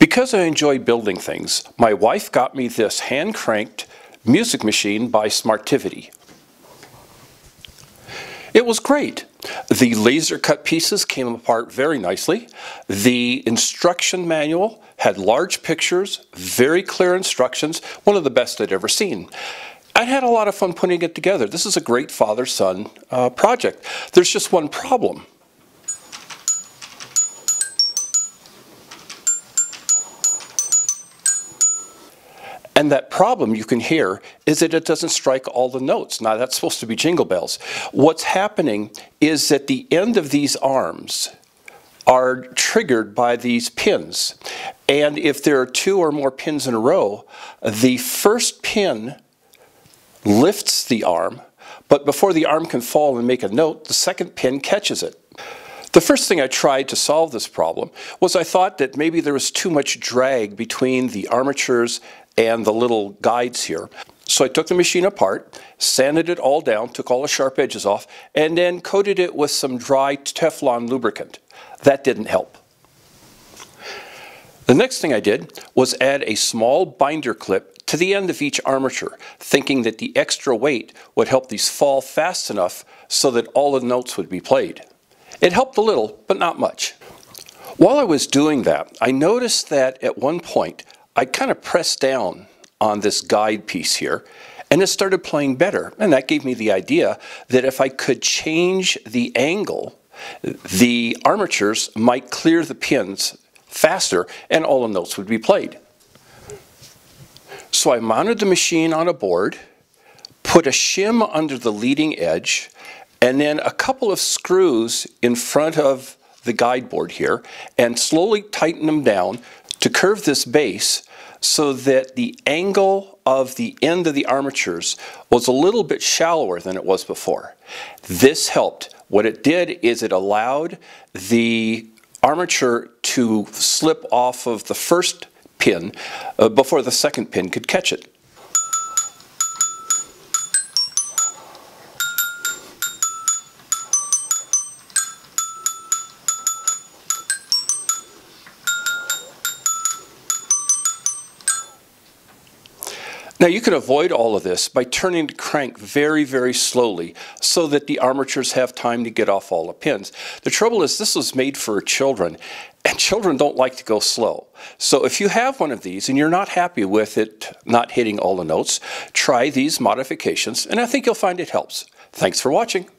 Because I enjoy building things, my wife got me this hand-cranked music machine by Smartivity. It was great. The laser cut pieces came apart very nicely. The instruction manual had large pictures, very clear instructions, one of the best I'd ever seen. I had a lot of fun putting it together. This is a great father-son uh, project. There's just one problem. And that problem you can hear is that it doesn't strike all the notes. Now that's supposed to be jingle bells. What's happening is that the end of these arms are triggered by these pins. And if there are two or more pins in a row, the first pin lifts the arm, but before the arm can fall and make a note, the second pin catches it. The first thing I tried to solve this problem was I thought that maybe there was too much drag between the armatures and the little guides here. So I took the machine apart, sanded it all down, took all the sharp edges off, and then coated it with some dry Teflon lubricant. That didn't help. The next thing I did was add a small binder clip to the end of each armature, thinking that the extra weight would help these fall fast enough so that all the notes would be played. It helped a little, but not much. While I was doing that, I noticed that at one point I kind of pressed down on this guide piece here and it started playing better. And that gave me the idea that if I could change the angle, the armatures might clear the pins faster and all the notes would be played. So I mounted the machine on a board, put a shim under the leading edge, and then a couple of screws in front of the guide board here, and slowly tighten them down to curve this base so that the angle of the end of the armatures was a little bit shallower than it was before. This helped. What it did is it allowed the armature to slip off of the first pin uh, before the second pin could catch it. Now you can avoid all of this by turning the crank very, very slowly so that the armatures have time to get off all the pins. The trouble is this was made for children and children don't like to go slow. So if you have one of these and you're not happy with it not hitting all the notes, try these modifications and I think you'll find it helps. Thanks for watching.